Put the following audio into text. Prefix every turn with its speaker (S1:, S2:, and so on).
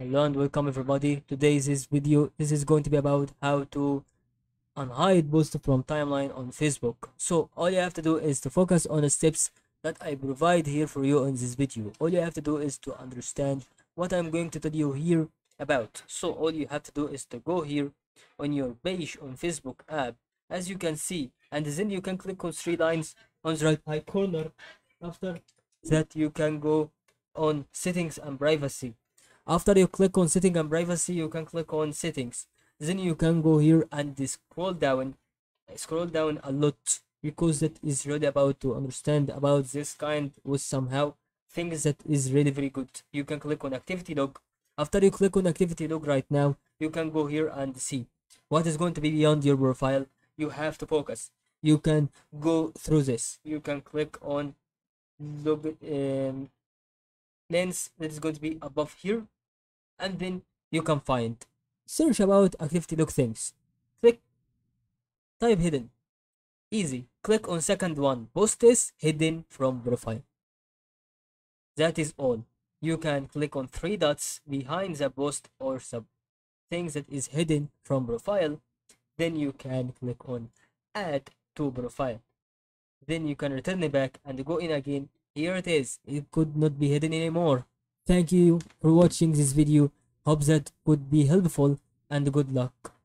S1: Hello and welcome everybody. Today's this video this is going to be about how to unhide post from timeline on Facebook. So all you have to do is to focus on the steps that I provide here for you in this video. All you have to do is to understand what I'm going to tell you here about. So all you have to do is to go here on your page on Facebook app as you can see and then you can click on three lines on the right high corner. After that you can go on settings and privacy after you click on setting and privacy you can click on settings. Then you can go here and scroll down. Scroll down a lot because that is really about to understand about this kind with somehow things that is really very good. You can click on activity log. After you click on activity log right now you can go here and see what is going to be beyond your profile. You have to focus. You can go through this. You can click on log um, lens that is going to be above here and then you can find. Search about activity log things. Click. Type hidden. Easy. Click on second one. Post is hidden from profile. That is all. You can click on three dots behind the post or sub things that is hidden from profile. Then you can click on add to profile. Then you can return it back and go in again. Here it is. It could not be hidden anymore thank you for watching this video. Hope that could be helpful and good luck